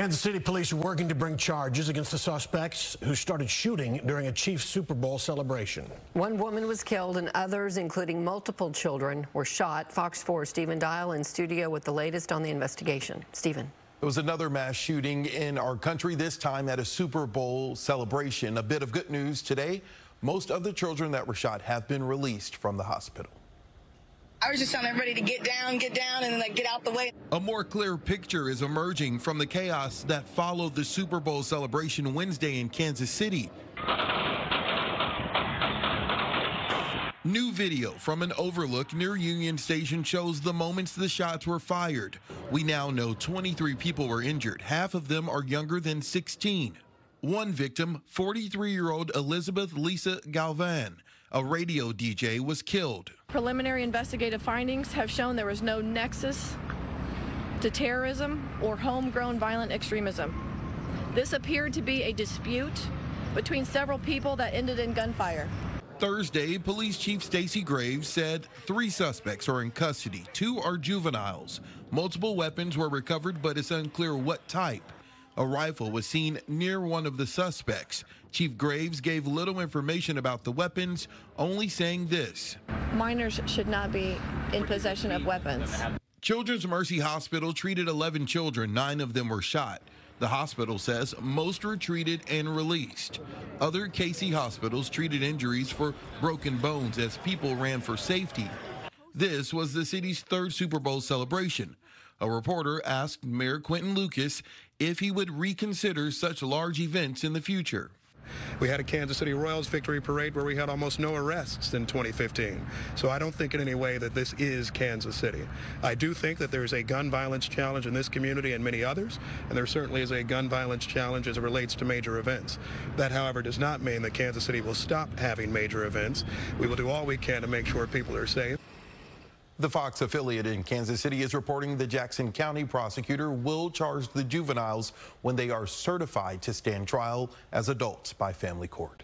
Kansas City police are working to bring charges against the suspects who started shooting during a Chiefs Super Bowl celebration. One woman was killed and others, including multiple children, were shot. Fox 4 Stephen Dial in studio with the latest on the investigation. Stephen. It was another mass shooting in our country, this time at a Super Bowl celebration. A bit of good news today. Most of the children that were shot have been released from the hospital. I was just telling everybody to get down, get down, and then like get out the way. A more clear picture is emerging from the chaos that followed the Super Bowl celebration Wednesday in Kansas City. New video from an overlook near Union Station shows the moments the shots were fired. We now know 23 people were injured. Half of them are younger than 16. One victim, 43 year old Elizabeth Lisa Galvin, a radio DJ, was killed. Preliminary investigative findings have shown there was no nexus to terrorism or homegrown violent extremism. This appeared to be a dispute between several people that ended in gunfire. Thursday, Police Chief Stacey Graves said three suspects are in custody. Two are juveniles. Multiple weapons were recovered, but it's unclear what type. A rifle was seen near one of the suspects. Chief Graves gave little information about the weapons, only saying this Minors should not be in possession of weapons. Children's Mercy Hospital treated 11 children, nine of them were shot. The hospital says most were treated and released. Other KC hospitals treated injuries for broken bones as people ran for safety. This was the city's third Super Bowl celebration. A reporter asked Mayor Quinton Lucas if he would reconsider such large events in the future. We had a Kansas City Royals victory parade where we had almost no arrests in 2015. So I don't think in any way that this is Kansas City. I do think that there's a gun violence challenge in this community and many others, and there certainly is a gun violence challenge as it relates to major events. That, however, does not mean that Kansas City will stop having major events. We will do all we can to make sure people are safe. The Fox affiliate in Kansas City is reporting the Jackson County prosecutor will charge the juveniles when they are certified to stand trial as adults by family court.